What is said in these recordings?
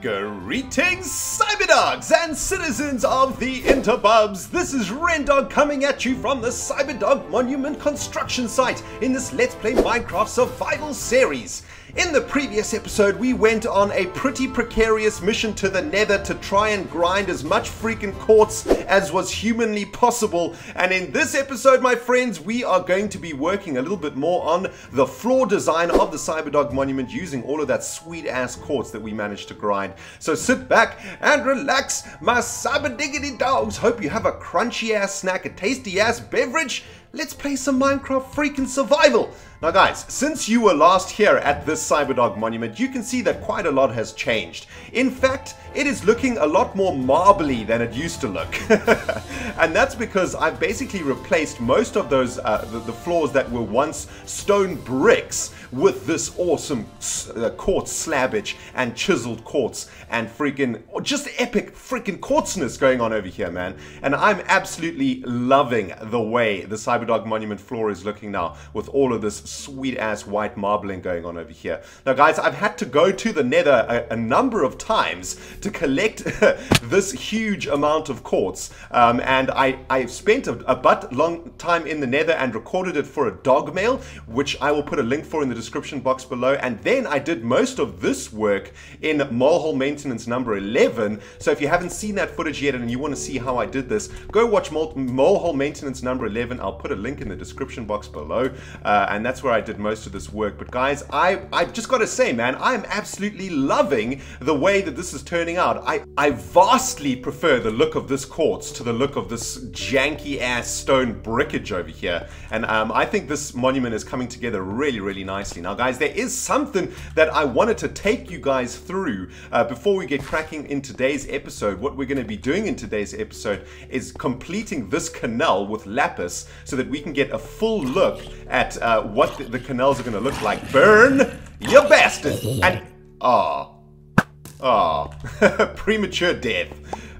Greetings, Cyberdogs and citizens of the Interbubs! This is Rendog coming at you from the Cyberdog Monument construction site in this Let's Play Minecraft Survival series. In the previous episode, we went on a pretty precarious mission to the nether to try and grind as much freaking quartz as was humanly possible. And in this episode, my friends, we are going to be working a little bit more on the floor design of the Cyberdog Monument using all of that sweet ass quartz that we managed to grind. So sit back and relax, my Cyberdiggity dogs. Hope you have a crunchy ass snack, a tasty ass beverage. Let's play some Minecraft freaking survival. Now guys, since you were last here at this Cyberdog monument, you can see that quite a lot has changed. In fact, it is looking a lot more marbly than it used to look. and that's because I've basically replaced most of those, uh, the, the, floors that were once stone bricks with this awesome uh, quartz slabbage and chiseled quartz and freaking, just epic freaking quartzness going on over here, man. And I'm absolutely loving the way the Cyberdog monument floor is looking now with all of this sweet ass white marbling going on over here. Now guys, I've had to go to the nether a, a number of times to collect this huge amount of quartz. Um, and I, I spent a, a but long time in the nether and recorded it for a dog mail, which I will put a link for in the description box below. And then I did most of this work in molehole maintenance number 11. So if you haven't seen that footage yet and you want to see how I did this, go watch molehole maintenance number 11. I'll put a link in the description box below. Uh, and that's that's where I did most of this work. But guys, I, I've just got to say, man, I'm absolutely loving the way that this is turning out. I, I vastly prefer the look of this quartz to the look of this janky ass stone brickage over here. And um, I think this monument is coming together really, really nicely. Now guys, there is something that I wanted to take you guys through uh, before we get cracking in today's episode. What we're going to be doing in today's episode is completing this canal with lapis so that we can get a full look at uh, what what the, the canals are going to look like. Burn, you bastard! And, ah, ah, premature death.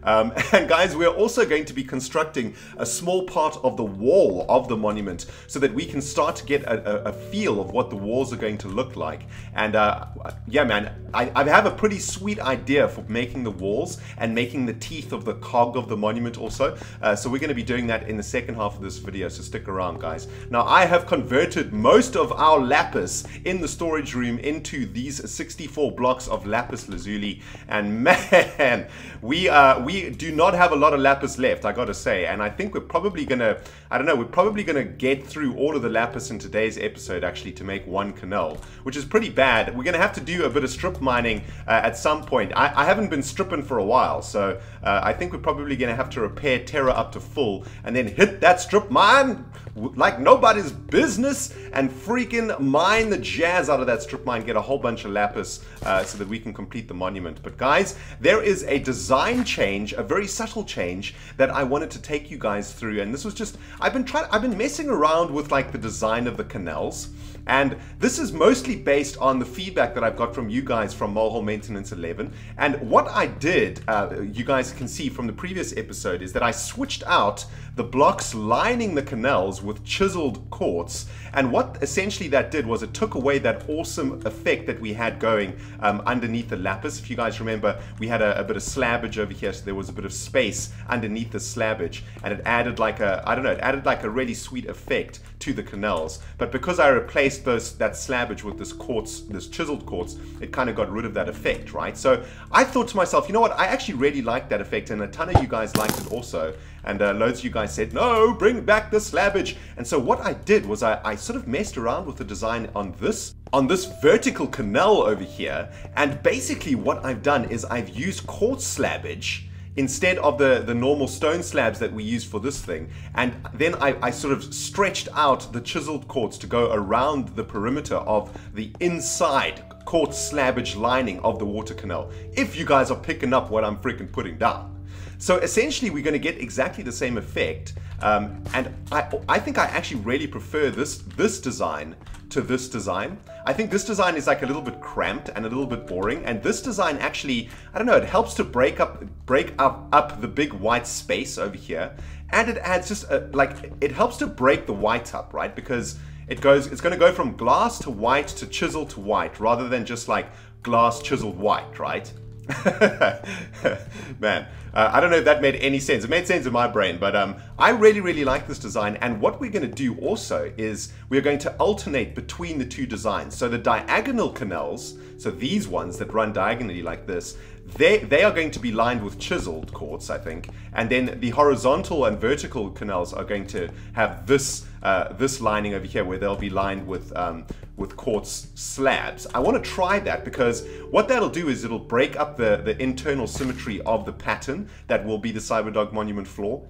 Um, and guys, we're also going to be constructing a small part of the wall of the monument so that we can start to get a, a, a feel of what the walls are going to look like. And uh, yeah, man, I, I, have a pretty sweet idea for making the walls and making the teeth of the cog of the monument also. Uh, so we're going to be doing that in the second half of this video, so stick around, guys. Now, I have converted most of our lapis in the storage room into these 64 blocks of lapis lazuli. And man, we, uh, we do not have a lot of lapis left, I gotta say. And I think we're probably gonna, I don't know, we're probably gonna get through all of the lapis in today's episode actually to make one canal, which is pretty bad. We're gonna have to do a bit of strip mining uh, at some point. I, I, haven't been stripping for a while, so uh, I think we're probably gonna have to repair Terra up to full and then hit that strip mine like nobody's business and freaking mine the jazz out of that strip mine, get a whole bunch of lapis uh, so that we can complete the monument. But guys, there is a design change, a very subtle change that I wanted to take you guys through. And this was just, I've been trying, I've been messing around with like the design of the canals. And this is mostly based on the feedback that I've got from you guys from Molehole Maintenance 11. And what I did, uh, you guys can see from the previous episode, is that I switched out the blocks lining the canals with chiseled quartz. And what essentially that did was it took away that awesome effect that we had going um, underneath the lapis. If you guys remember, we had a, a, bit of slabbage over here, so there was a bit of space underneath the slabbage. And it added like a, I don't know, it added like a really sweet effect to the canals. But because I replaced those that slabbage with this quartz, this chiseled quartz, it kind of got rid of that effect, right? So I thought to myself, you know what, I actually really liked that effect, and a ton of you guys liked it also. And uh, loads of you guys said, no, bring back the slabbage. And so what I did was I, I sort of messed around with the design on this on this vertical canal over here. And basically what I've done is I've used quartz slabbage instead of the, the normal stone slabs that we use for this thing. And then I, I, sort of stretched out the chiseled quartz to go around the perimeter of the inside quartz slabbage lining of the water canal. If you guys are picking up what I'm freaking putting down. So essentially we're going to get exactly the same effect. Um, and I, I think I actually really prefer this, this design to this design. I think this design is like a little bit cramped and a little bit boring, and this design actually, I don't know, it helps to break up break up up the big white space over here, and it adds just a, like it helps to break the white up, right? Because it goes, it's going to go from glass to white to chisel to white, rather than just like glass chiseled white, right? Man, uh, I don't know if that made any sense. It made sense in my brain, but um, I really, really like this design. And what we're going to do also is we're going to alternate between the two designs. So the diagonal canals, so these ones that run diagonally like this, they, they are going to be lined with chiseled quartz, I think. And then the horizontal and vertical canals are going to have this uh, this lining over here where they'll be lined with um, with quartz slabs. I want to try that because what that'll do is it'll break up the, the internal symmetry of the pattern that will be the Cyberdog Monument floor.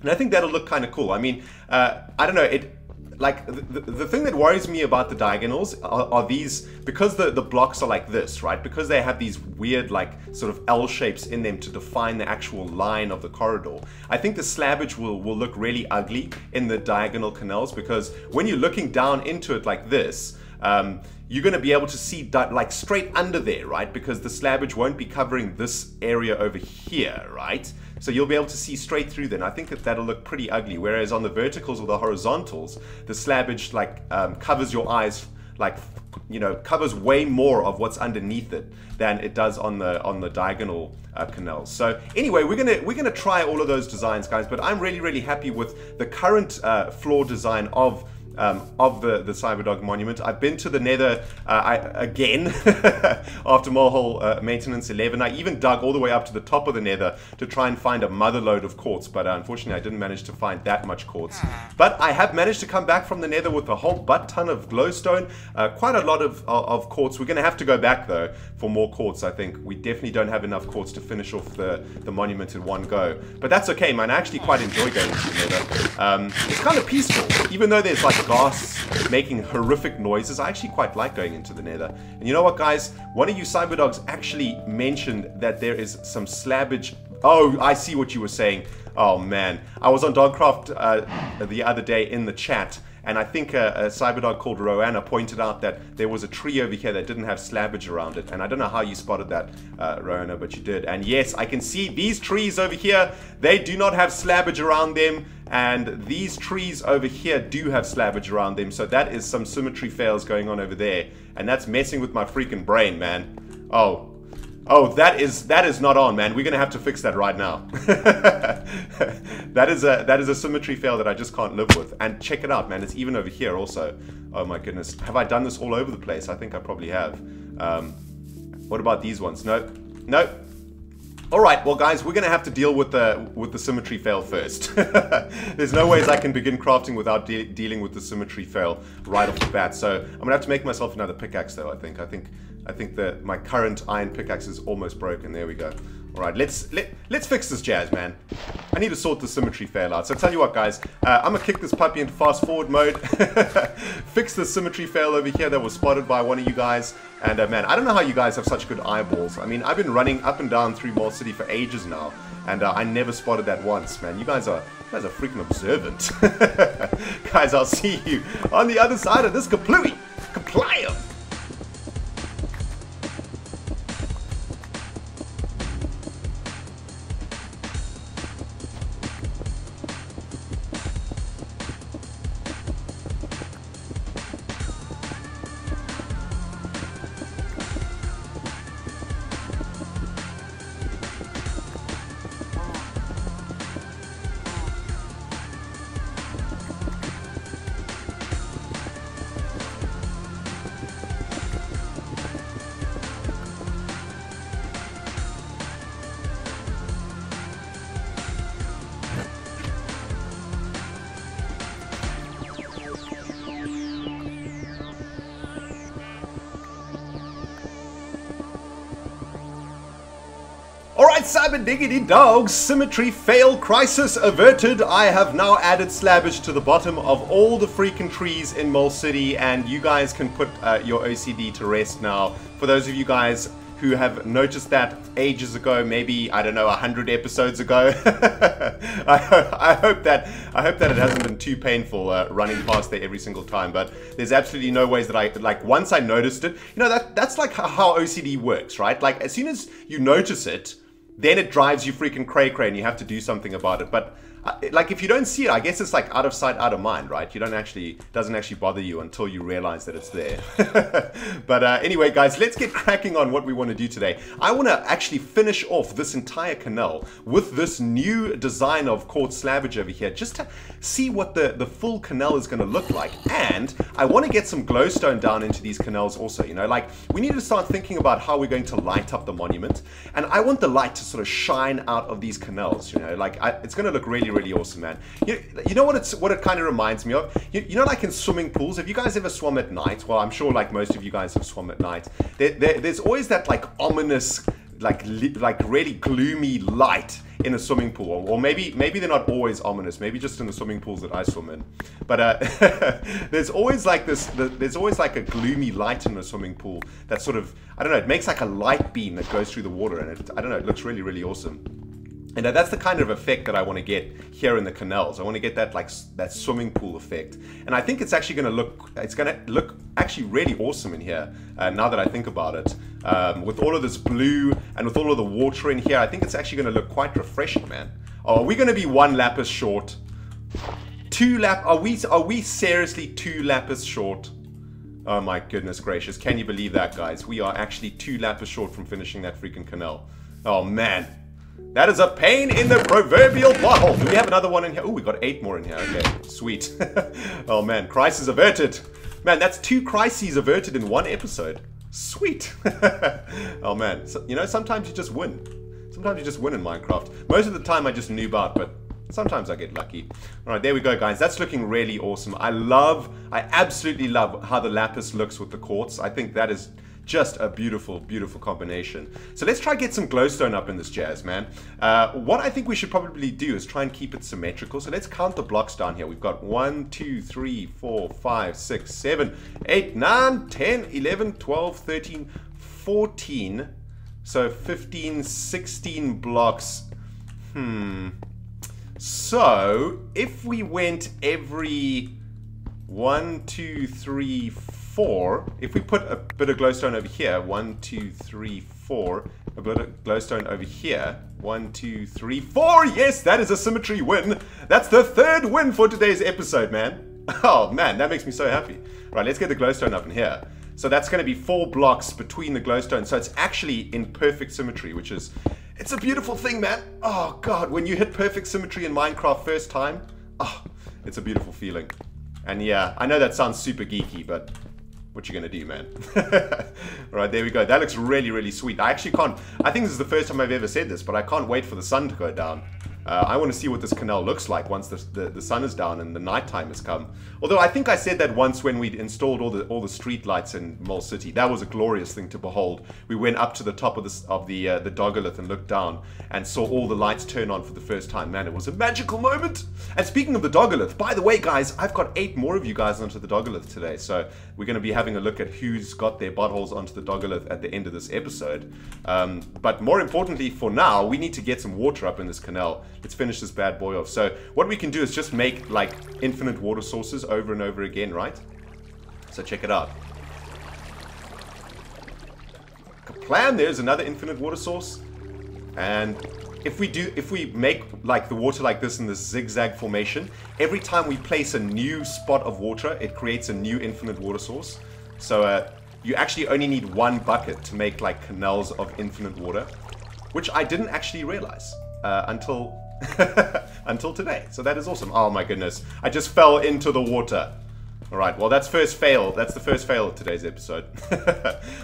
And I think that'll look kind of cool. I mean, uh, I don't know, it like the, the thing that worries me about the diagonals are, are, these because the the blocks are like this right because they have these weird like sort of L shapes in them to define the actual line of the corridor I think the slabbage will will look really ugly in the diagonal canals because when you're looking down into it like this um, you're going to be able to see like straight under there, right? Because the slabbage won't be covering this area over here, right? So you'll be able to see straight through then. I think that that'll look pretty ugly. Whereas on the verticals or the horizontals, the slabbage like um, covers your eyes like you know covers way more of what's underneath it than it does on the on the diagonal uh, canals. So anyway, we're gonna we're gonna try all of those designs, guys. But I'm really really happy with the current uh, floor design of um, of the, the Cyberdog Monument. I've been to the Nether uh, I, again after Molehole uh, Maintenance 11. I even dug all the way up to the top of the Nether to try and find a mother load of quartz, but uh, unfortunately I didn't manage to find that much quartz. But I have managed to come back from the Nether with a whole butt ton of glowstone, uh, quite a lot of, of quartz. We're going to have to go back though for more quartz, I think. We definitely don't have enough quartz to finish off the, the monument in one go. But that's okay, man. I actually quite enjoy going to the Nether. Um, it's kind of peaceful, even though there's like ghasts making horrific noises. I actually quite like going into the nether. And you know what, guys? One of you cyberdogs actually mentioned that there is some slabbage. Oh, I see what you were saying. Oh, man. I was on Dogcraft uh, the other day in the chat, and I think a, a cyberdog called Roanna pointed out that there was a tree over here that didn't have slabbage around it. And I don't know how you spotted that, uh, Roanna, but you did. And yes, I can see these trees over here. They do not have slabbage around them. And these trees over here do have slabbage around them. So that is some symmetry fails going on over there. And that's messing with my freaking brain, man. Oh, Oh, that is that is not on, man. We're gonna have to fix that right now. that is a that is a symmetry fail that I just can't live with. And check it out, man. It's even over here also. Oh my goodness. Have I done this all over the place? I think I probably have. Um, what about these ones? No, no. All right, well, guys, we're gonna have to deal with the with the symmetry fail first. There's no ways I can begin crafting without de dealing with the symmetry fail right off the bat. So I'm gonna have to make myself another pickaxe, though. I think. I think I think that my current iron pickaxe is almost broken. There we go. All right, let's let, let's fix this jazz, man. I need to sort the symmetry fail out. So tell you what, guys, uh, I'm gonna kick this puppy into fast forward mode, fix the symmetry fail over here that was spotted by one of you guys. And uh, man, I don't know how you guys have such good eyeballs. I mean, I've been running up and down through Mole City for ages now, and uh, I never spotted that once, man. You guys are you guys are freaking observant. guys, I'll see you on the other side of this kaplooey. Kaplaya! Diggity Dogs, symmetry fail crisis averted. I have now added slabbage to the bottom of all the freaking trees in Mole City, and you guys can put uh, your OCD to rest now. For those of you guys who have noticed that ages ago, maybe I don't know, hundred episodes ago. I, ho- I, hope that I hope that it hasn't been too painful uh, running past there every single time. But there's absolutely no ways that I like. Once I noticed it, you know that that's like how OCD works, right? Like as soon as you notice it, then it drives you freaking cray cray, and you have to do something about it. But like if you don't see it, I guess it's like out of sight, out of mind, right? You don't actually doesn't actually bother you until you realize that it's there. but uh, anyway, guys, let's get cracking on what we want to do today. I want to actually finish off this entire canal with this new design of quartz slabbage over here, just to see what the the full canal is going to look like. And I want to get some glowstone down into these canals also. You know, like we need to start thinking about how we're going to light up the monument, and I want the light to sort of shine out of these canals. You know, like I, it's going to look really really, awesome, man. You, you know what it's what it kind of reminds me of? You, you, know, like in swimming pools, have you guys ever swum at night? Well, I'm sure like most of you guys have swum at night. There, there, there's always that like ominous, like like really gloomy light in a swimming pool, or maybe maybe they're not always ominous. Maybe just in the swimming pools that I swim in. But uh, there's always like this. The, there's always like a gloomy light in a swimming pool that sort of I don't know. It makes like a light beam that goes through the water, and it, I don't know. It looks really really awesome. And that's the kind of effect that I want to get here in the canals. I want to get that like that swimming pool effect. And I think it's actually going to look, it's going to look actually really awesome in here. Uh, now that I think about it, um, with all of this blue and with all of the water in here, I think it's actually going to look quite refreshing, man. Oh, are we going to be one lapis short? Two lap? Are we? Are we seriously two lapis short? Oh my goodness gracious! Can you believe that, guys? We are actually two lapis short from finishing that freaking canal. Oh man. That is a pain in the proverbial bottle. Do we have another one in here? Oh, we got eight more in here. Okay, sweet. oh man, crisis averted. Man, that's two crises averted in one episode. Sweet. oh man, so, you know, sometimes you just win. Sometimes you just win in Minecraft. Most of the time I just noob out, but sometimes I get lucky. All right, there we go, guys. That's looking really awesome. I love, I absolutely love how the lapis looks with the quartz. I think that is just a beautiful, beautiful combination. So let's try get some glowstone up in this jazz, man. Uh, what I think we should probably do is try and keep it symmetrical. So let's count the blocks down here. We've got 1, 2, 3, 4, 5, 6, 7, 8, 9, 10, 11, 12, 13, 14. So 15, 16 blocks. Hmm. So if we went every one, two, three, four, if we put a bit of glowstone over here, one, two, three, four, a bit of glowstone over here, one, two, three, four, yes, that is a symmetry win. That's the third win for today's episode, man. Oh man, that makes me so happy. Right, let's get the glowstone up in here. So that's going to be four blocks between the glowstone. So it's actually in perfect symmetry, which is, it's a beautiful thing, man. Oh God, when you hit perfect symmetry in Minecraft first time, oh, it's a beautiful feeling. And yeah, I know that sounds super geeky, but what you gonna do, man? right, there we go. That looks really, really sweet. I actually can't, I think this is the first time I've ever said this, but I can't wait for the sun to go down. Uh, I want to see what this canal looks like once the, the, the, sun is down and the nighttime has come. Although I think I said that once when we installed all the all the street lights in Mole City. That was a glorious thing to behold. We went up to the top of, this, of the uh, the Dogolith and looked down and saw all the lights turn on for the first time. Man, it was a magical moment. And speaking of the Dogolith, by the way, guys, I've got eight more of you guys onto the Dogolith today. So we're going to be having a look at who's got their buttholes onto the Dogolith at the end of this episode. Um, but more importantly, for now, we need to get some water up in this canal let's finish this bad boy off. So what we can do is just make like infinite water sources over and over again, right? So check it out. Plan, there's another infinite water source. And if we do, if we make like the water like this in this zigzag formation, every time we place a new spot of water, it creates a new infinite water source. So uh, you actually only need one bucket to make like canals of infinite water, which I didn't actually realize uh, until Until today. So that is awesome. Oh my goodness. I just fell into the water. Alright, well that's first fail. That's the first fail of today's episode.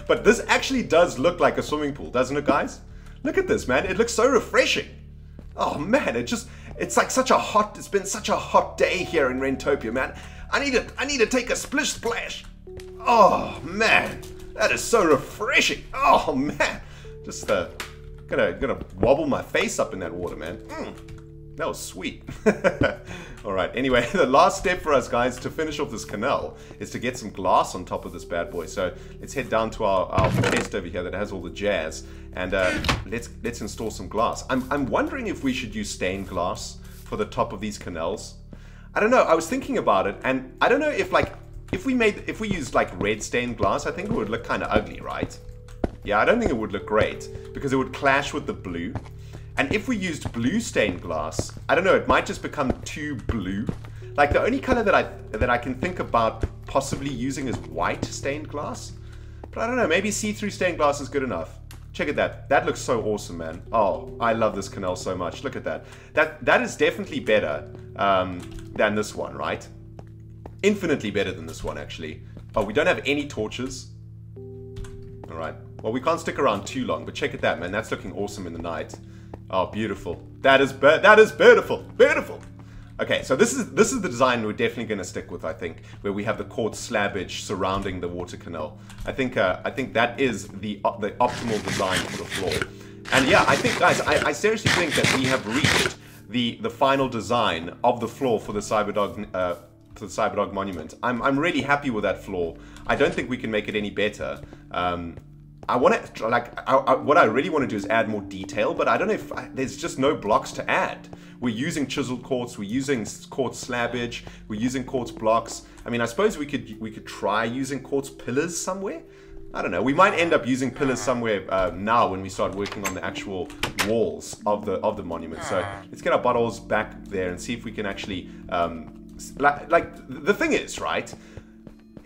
but this actually does look like a swimming pool, doesn't it guys? Look at this, man. It looks so refreshing. Oh man, it just, it's like such a hot, it's been such a hot day here in Rentopia, man. I need to, I need to take a splish splash. Oh man, that is so refreshing. Oh man, just uh, Gonna, gonna wobble my face up in that water, man. Mm. That was sweet. Alright, anyway, the last step for us, guys, to finish off this canal is to get some glass on top of this bad boy. So let's head down to our, our test over here that has all the jazz, and uh, let's let's install some glass. I'm, I'm wondering if we should use stained glass for the top of these canals. I don't know, I was thinking about it, and I don't know if, like, if we made, if we used, like, red stained glass, I think it would look kind of ugly, right? Yeah, I don't think it would look great, because it would clash with the blue. And if we used blue stained glass, I don't know, it might just become too blue. Like the only color that I that I can think about possibly using is white stained glass. But I don't know, maybe see-through stained glass is good enough. Check at that. That looks so awesome, man. Oh, I love this canal so much. Look at that. That that is definitely better um, than this one, right? Infinitely better than this one, actually. Oh, we don't have any torches. All right. Well, we can't stick around too long, but check it that, man. That's looking awesome in the night. Oh, beautiful. That is that is beautiful. Beautiful. Okay, so this is this is the design we're definitely going to stick with, I think, where we have the quartz slabbage surrounding the water canal. I think uh, I think that is the uh, the optimal design for the floor. And yeah, I think, guys, I, I seriously think that we have reached the the final design of the floor for the Cyberdog uh, for the Cyberdog monument. I'm I'm really happy with that floor. I don't think we can make it any better. Um, I want to, like, I, I, what I really want to do is add more detail, but I don't know if I, there's just no blocks to add. We're using chiseled quartz, we're using quartz slabbage, we're using quartz blocks. I mean, I suppose we could we could try using quartz pillars somewhere. I don't know. We might end up using pillars somewhere uh, now when we start working on the actual walls of the of the monument. So let's get our bottles back there and see if we can actually, um, like, like the thing is, right?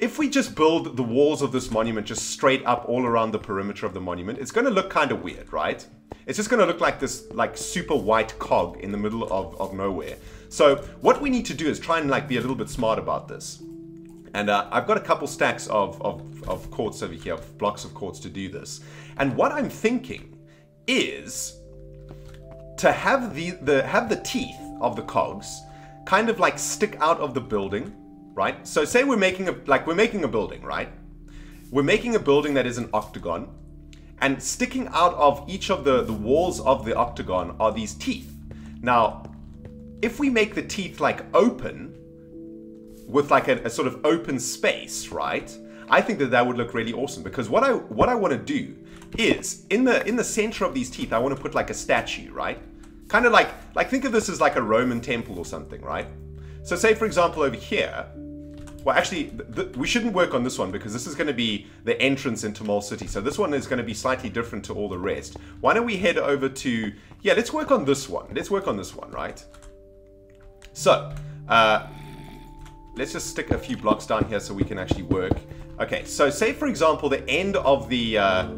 If we just build the walls of this monument just straight up all around the perimeter of the monument, it's going to look kind of weird, right? It's just going to look like this like super white cog in the middle of, of nowhere. So what we need to do is try and like be a little bit smart about this. And uh, I've got a couple stacks of, of, of quartz over here, of blocks of quartz to do this. And what I'm thinking is to have the, the have the teeth of the cogs kind of like stick out of the building right? So say we're making a like we're making a building, right? We're making a building that is an octagon, and sticking out of each of the, the walls of the octagon are these teeth. Now, if we make the teeth like open, with like a, a sort of open space, right? I think that that would look really awesome because what I what I want to do is in the in the center of these teeth I want to put like a statue, right? Kind of like like think of this as like a Roman temple or something, right? So say for example over here, well, actually, we shouldn't work on this one because this is going to be the entrance into Mole City. So this one is going to be slightly different to all the rest. Why don't we head over to... Yeah, let's work on this one. Let's work on this one, right? So, uh, let's just stick a few blocks down here so we can actually work. Okay, so say, for example, the end of the... Uh,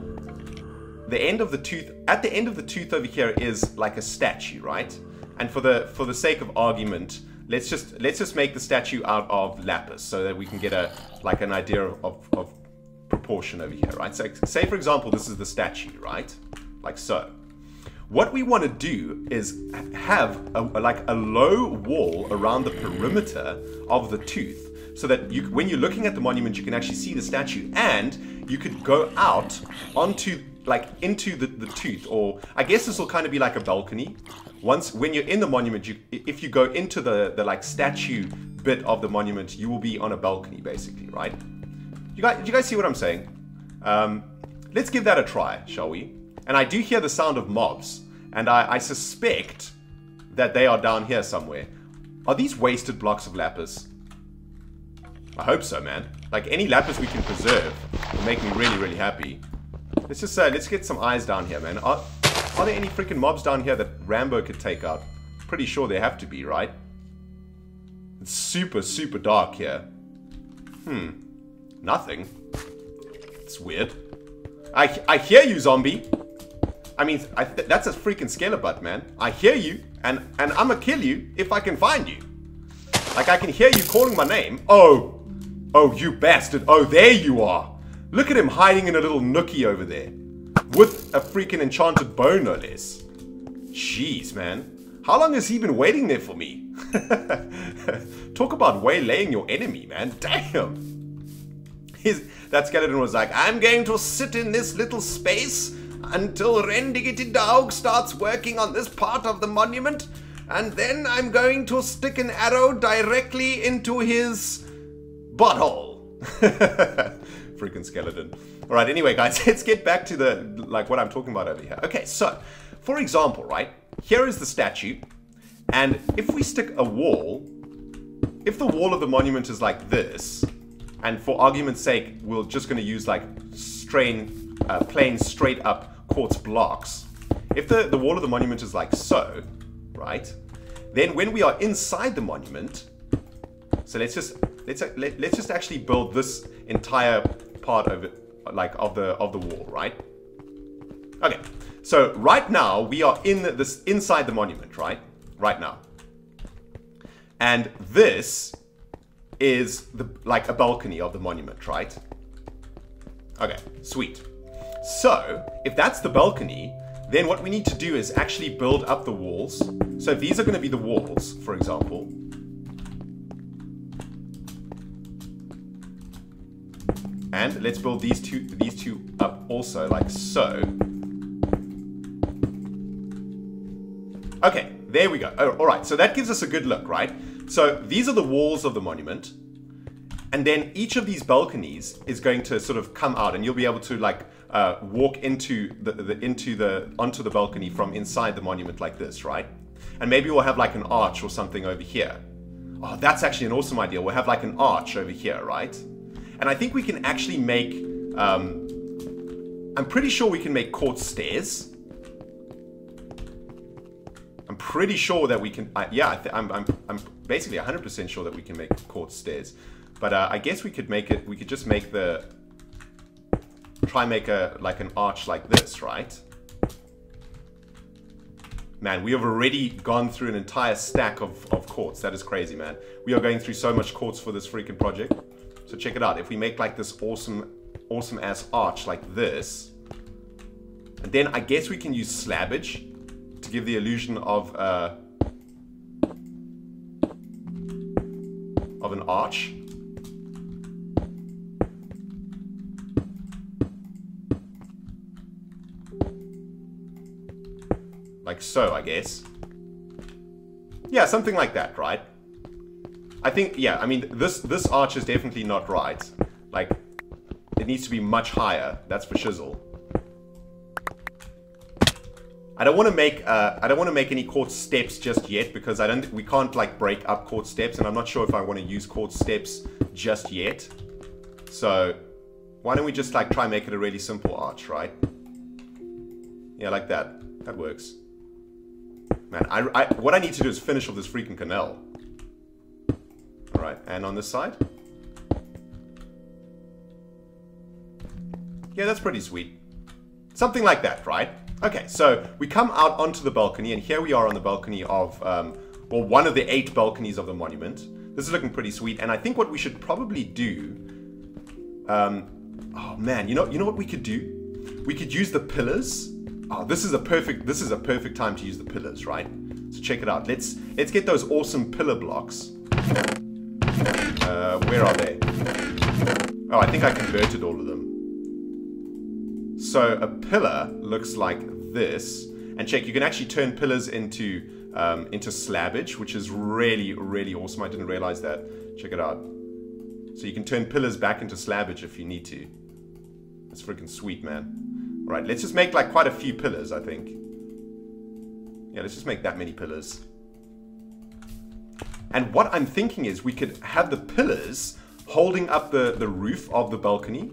the end of the tooth... At the end of the tooth over here is like a statue, right? And for the for the sake of argument let's just let's just make the statue out of lapis so that we can get a like an idea of, of proportion over here, right? So say for example this is the statue, right? Like so. What we want to do is have a, like a low wall around the perimeter of the tooth so that you, when you're looking at the monument, you can actually see the statue and you could go out onto like into the, the tooth or I guess this will kind of be like a balcony once when you're in the monument, you if you go into the the like statue bit of the monument, you will be on a balcony basically, right? You guys, you guys see what I'm saying? Um, let's give that a try, shall we? And I do hear the sound of mobs, and I, I suspect that they are down here somewhere. Are these wasted blocks of lapis? I hope so, man. Like any lapis we can preserve will make me really, really happy. Let's just say, uh, let's get some eyes down here, man. Are, are there any freaking mobs down here that Rambo could take out? Pretty sure there have to be, right? It's super, super dark here. Hmm. Nothing. It's weird. I, I hear you, zombie. I mean, I th that's a freaking skeleton, man. I hear you, and, and I'ma kill you if I can find you. Like, I can hear you calling my name. Oh. Oh, you bastard. Oh, there you are. Look at him hiding in a little nookie over there. With a freaking enchanted bow, no less. Jeez, man. How long has he been waiting there for me? Talk about waylaying your enemy, man. Damn. His, that skeleton was like, I'm going to sit in this little space until Rendiggity Dog starts working on this part of the monument. And then I'm going to stick an arrow directly into his butthole. Freaking skeleton. All right, anyway, guys, let's get back to the, like, what I'm talking about over here. Okay, so, for example, right, here is the statue, and if we stick a wall, if the wall of the monument is like this, and for argument's sake, we're just going to use, like, strain, uh, plain straight up quartz blocks, if the, the wall of the monument is like so, right, then when we are inside the monument, so let's just let's let, let's just actually build this entire part of it like of the of the wall, right? Okay. So right now we are in this inside the monument, right? Right now. And this is the like a balcony of the monument, right? Okay, sweet. So, if that's the balcony, then what we need to do is actually build up the walls. So these are going to be the walls, for example. And let's build these two these two up also like so. Okay, there we go. Oh, all right, so that gives us a good look, right? So these are the walls of the monument. And then each of these balconies is going to sort of come out and you'll be able to like uh, walk into the, the, into the onto the balcony from inside the monument like this, right? And maybe we'll have like an arch or something over here. Oh, that's actually an awesome idea. We'll have like an arch over here, right? And I think we can actually make, um, I'm pretty sure we can make quartz stairs. I'm pretty sure that we can, yeah, I'm, I'm, I'm basically 100% sure that we can make quartz stairs. But uh, I guess we could make it, we could just make the, try make a, like an arch like this, right? Man, we have already gone through an entire stack of, of quartz. That is crazy, man. We are going through so much quartz for this freaking project. So check it out. If we make like this awesome, awesome ass arch like this, and then I guess we can use slabbage to give the illusion of, uh, of an arch. Like so, I guess. Yeah, something like that, right? I think, yeah, I mean, this, this arch is definitely not right. Like, it needs to be much higher, that's for shizzle. I don't want to make uh, I don't want to make any quartz steps just yet because I don't we can't like break up quartz steps and I'm not sure if I want to use quartz steps just yet. So why don't we just like try make it a really simple arch, right? Yeah, like that. That works. Man, I, I, what I need to do is finish off this freaking canal. Alright, and on this side? Yeah, that's pretty sweet. Something like that, right? Okay, so we come out onto the balcony, and here we are on the balcony of, um, well, one of the eight balconies of the monument. This is looking pretty sweet, and I think what we should probably do, um, oh man, you know, you know what we could do? We could use the pillars Oh, this is a perfect this is a perfect time to use the pillars, right? So check it out. Let's let's get those awesome pillar blocks. Uh, where are they? Oh, I think I converted all of them. So a pillar looks like this. And check, you can actually turn pillars into um, into slabbage, which is really, really awesome. I didn't realize that. Check it out. So you can turn pillars back into slabbage if you need to. That's freaking sweet, man. All right, let's just make like quite a few pillars, I think. Yeah, let's just make that many pillars. And what I'm thinking is we could have the pillars holding up the, the roof of the balcony.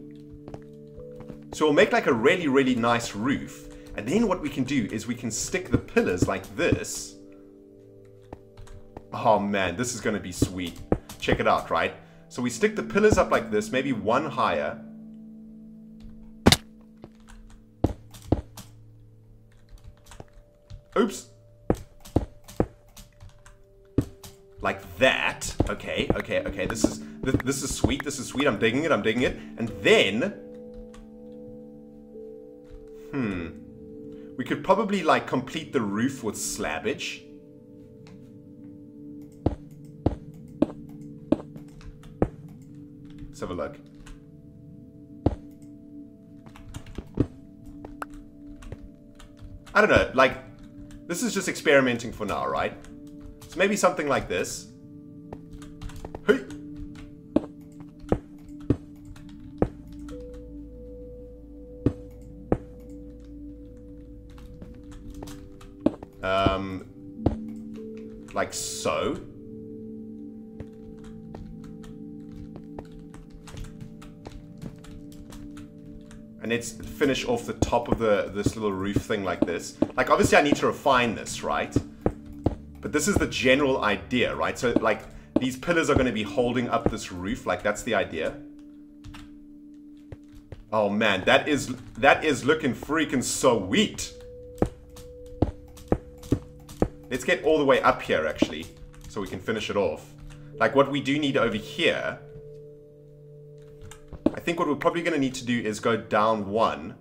So we'll make like a really, really nice roof. And then what we can do is we can stick the pillars like this. Oh man, this is going to be sweet. Check it out, right? So we stick the pillars up like this, maybe one higher. Oops. Like that. Okay, okay, okay. This is th this is sweet. This is sweet. I'm digging it. I'm digging it. And then Hmm. We could probably like complete the roof with slabbage. Let's have a look. I don't know, like this is just experimenting for now, right? So maybe something like this. Hey. Um, like so. And let's finish off the top of the this little roof thing like this. Like obviously I need to refine this, right? But this is the general idea, right? So like these pillars are going to be holding up this roof, like that's the idea. Oh man, that is that is looking freaking sweet. Let's get all the way up here, actually, so we can finish it off. Like, what we do need over here... I think what we're probably going to need to do is go down one.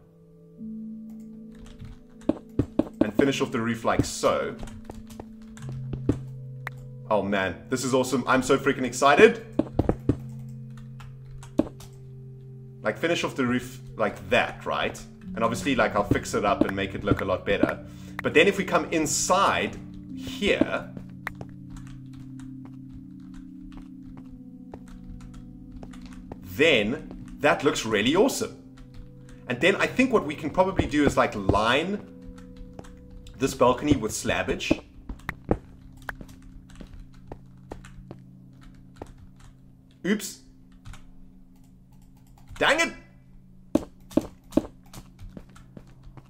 And finish off the roof like so. Oh, man. This is awesome. I'm so freaking excited. Like, finish off the roof like that, right? And obviously, like, I'll fix it up and make it look a lot better. But then if we come inside here. Then that looks really awesome. And then I think what we can probably do is like line this balcony with slabbage. Oops. Dang it!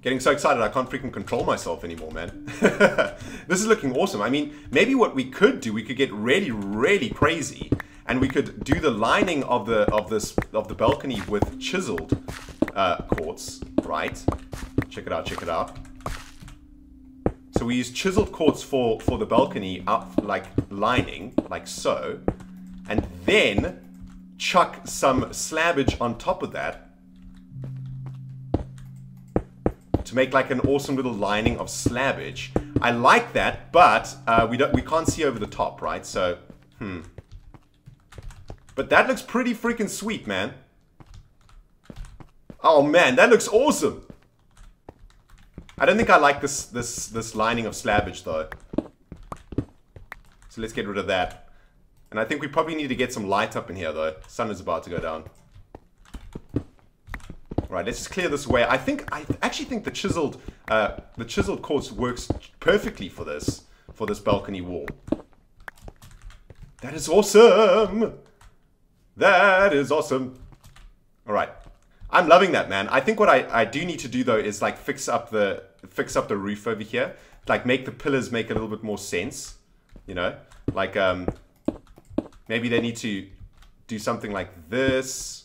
Getting so excited I can't freaking control myself anymore, man. this is looking awesome. I mean, maybe what we could do, we could get really, really crazy, and we could do the lining of the of this of the balcony with chiseled uh, quartz, right? Check it out, check it out. So we use chiseled quartz for for the balcony up like lining, like so, and then chuck some slabbage on top of that to make like an awesome little lining of slabbage. I like that, but uh, we don't we can't see over the top, right? So, hmm. But that looks pretty freaking sweet, man. Oh man, that looks awesome. I don't think I like this this this lining of slabbage though. So let's get rid of that. And I think we probably need to get some light up in here though. Sun is about to go down. Right, let's just clear this away. I think I actually think the chiseled uh, the chiseled quartz works perfectly for this for this balcony wall. That is awesome. That is awesome. All right. I'm loving that, man. I think what I, I do need to do though is like fix up the fix up the roof over here. Like make the pillars make a little bit more sense. You know? Like um maybe they need to do something like this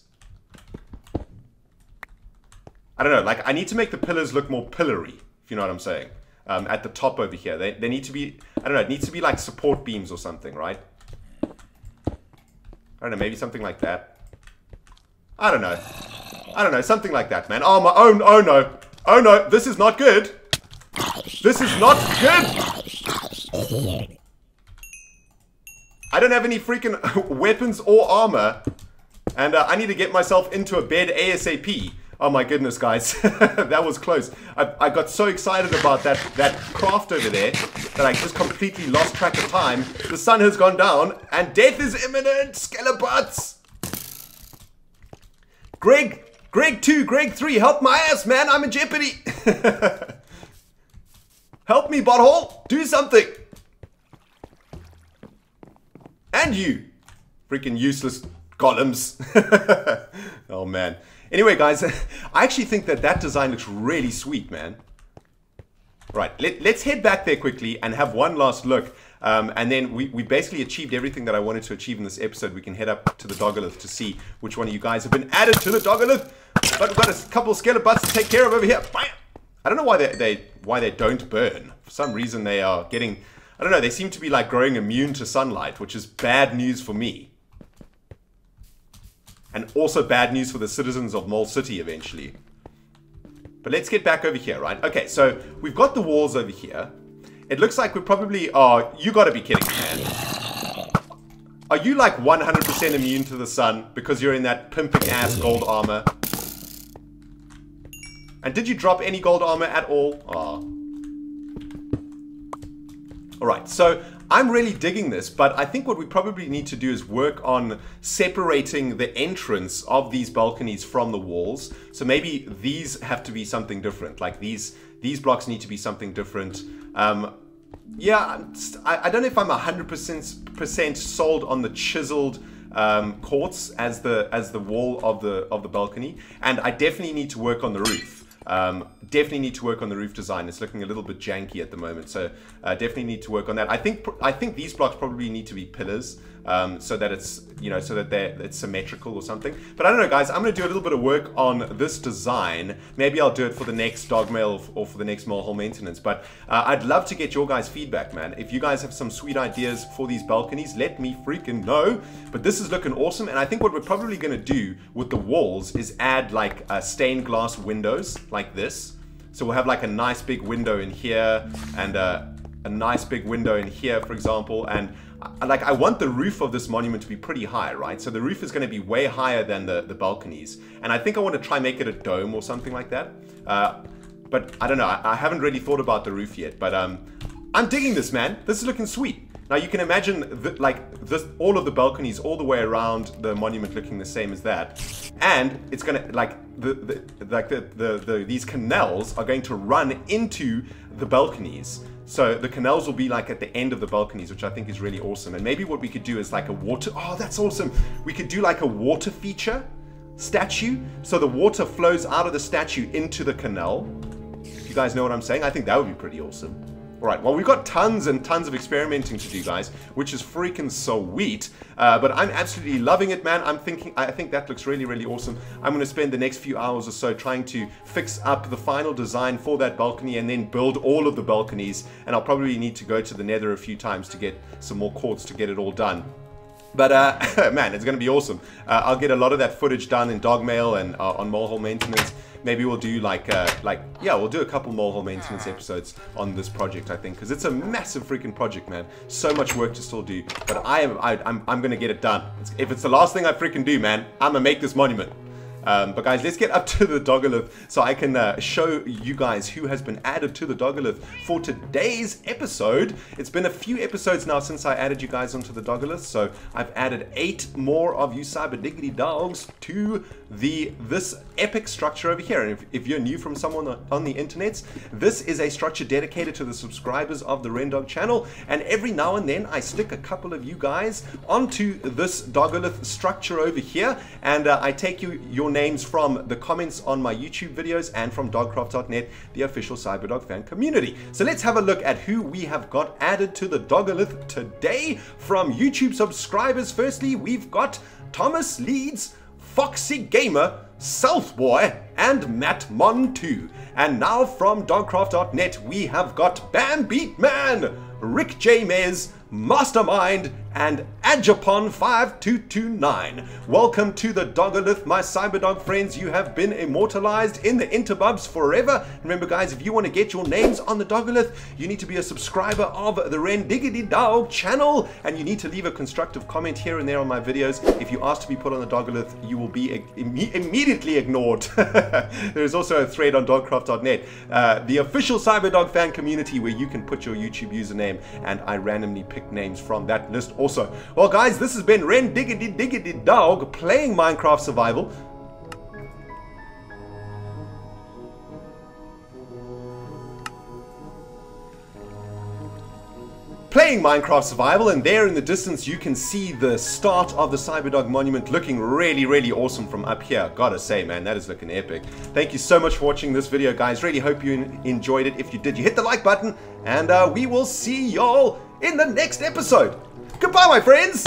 I don't know, like I need to make the pillars look more pillory, if you know what I'm saying. Um, at the top over here. They, they need to be, I don't know, it needs to be like support beams or something, right? I don't know, maybe something like that. I don't know. I don't know, something like that, man. Oh my, oh, oh no. Oh no, this is not good. This is not good. I don't have any freaking weapons or armor. And uh, I need to get myself into a bed ASAP. Oh my goodness, guys. that was close. I, I, got so excited about that, that craft over there that I just completely lost track of time. The sun has gone down and death is imminent. Skelebutts. Greg, Greg 2, Greg 3, help my ass, man. I'm in jeopardy. help me, butthole. Do something. And you. Freaking useless golems. oh, man. Anyway, guys, I actually think that that design looks really sweet, man. Right, let, us head back there quickly and have one last look. Um, and then we, we basically achieved everything that I wanted to achieve in this episode. We can head up to the Dogolith to see which one of you guys have been added to the Dogolith. But we've got a couple of skelebutts to take care of over here. Bam! I don't know why they, they why they don't burn. For some reason they are getting... I don't know, they seem to be like growing immune to sunlight, which is bad news for me. And also bad news for the citizens of Mole City eventually. But let's get back over here, right? Okay, so we've got the walls over here. It looks like we're probably... Oh, you gotta be kidding man. Are you like 100% immune to the sun because you're in that pimping ass gold armor? And did you drop any gold armor at all? Oh. Alright, so I'm really digging this, but I think what we probably need to do is work on separating the entrance of these balconies from the walls. So maybe these have to be something different. Like these these blocks need to be something different. Um, yeah, I, I don't know if I'm 100% sold on the chiseled um, quartz as the as the wall of the of the balcony, and I definitely need to work on the roof. Um, definitely need to work on the roof design. It's looking a little bit janky at the moment, so uh, definitely need to work on that. I think I think these blocks probably need to be pillars um, so that it's you know so that it's symmetrical or something. But I don't know, guys. I'm gonna do a little bit of work on this design. Maybe I'll do it for the next dog mail or for the next mole hole maintenance. But uh, I'd love to get your guys' feedback, man. If you guys have some sweet ideas for these balconies, let me freaking know. But this is looking awesome, and I think what we're probably gonna do with the walls is add like uh, stained glass windows like this. So we'll have like a nice big window in here and uh, a nice big window in here, for example, and like I want the roof of this monument to be pretty high, right? So the roof is going to be way higher than the, the balconies. And I think I want to try make it a dome or something like that. Uh, but I don't know. I, I, haven't really thought about the roof yet. But um, I'm digging this, man. This is looking sweet. Now you can imagine the, like this, all of the balconies all the way around the monument looking the same as that, and it's gonna like the, the like the, the, the these canals are going to run into the balconies. So the canals will be like at the end of the balconies, which I think is really awesome. And maybe what we could do is like a water. Oh, that's awesome. We could do like a water feature statue. So the water flows out of the statue into the canal. If you guys know what I'm saying, I think that would be pretty awesome. Alright, well we've got tons and tons of experimenting to do, guys, which is freaking sweet. Uh, but I'm absolutely loving it, man. I'm thinking, I think that looks really, really awesome. I'm going to spend the next few hours or so trying to fix up the final design for that balcony and then build all of the balconies. And I'll probably need to go to the nether a few times to get some more quartz to get it all done. But uh, man, it's going to be awesome. Uh, I'll get a lot of that footage done in Dogmail and uh, on Molehole Maintenance. Maybe we'll do like, uh, like yeah, we'll do a couple more whole Maintenance episodes on this project, I think, because it's a massive freaking project, man. So much work to still do. But I am, I, I'm, I'm going to get it done. It's, if it's the last thing I freaking do, man, I'm to make this monument. Um, but guys, let's get up to the Dogolith so I can uh, show you guys who has been added to the Dogolith for today's episode. It's been a few episodes now since I added you guys onto the Dogolith, so I've added eight more of you cyber diggity dogs to the this epic structure over here. And if, if you're new from someone on the internet, this is a structure dedicated to the subscribers of the Rendog channel. And every now and then I stick a couple of you guys onto this Dogolith structure over here, and uh, I take you your names from the comments on my YouTube videos and from dogcraft.net, the official Cyberdog fan community. So let's have a look at who we have got added to the Dogolith today from YouTube subscribers. Firstly, we've got Thomas Leeds, Foxy Gamer, Southboy, and Matt Mon2. And now from dogcraft.net, we have got Bam Beatman, Rick J. Mez, Mastermind, and Ajapon5229. Welcome to the Dogolith, my Cyberdog friends. You have been immortalized in the Interbubs forever. Remember, guys, if you want to get your names on the Dogolith, you need to be a subscriber of the Rendiggity Dog channel, and you need to leave a constructive comment here and there on my videos. If you ask to be put on the Dogolith, you will be Im immediately ignored. there is also a thread on dogcraft.net, uh, the official Cyberdog fan community where you can put your YouTube username, and I randomly pick names from that list also. Well, guys, this has been Ren Diggity Diggity Dog playing Minecraft Survival. playing Minecraft Survival and there in the distance you can see the start of the Cyberdog Monument looking really really awesome from up here. Gotta say man that is looking epic. Thank you so much for watching this video guys. Really hope you enjoyed it. If you did you hit the like button and uh, we will see y'all in the next episode. Goodbye, my friends!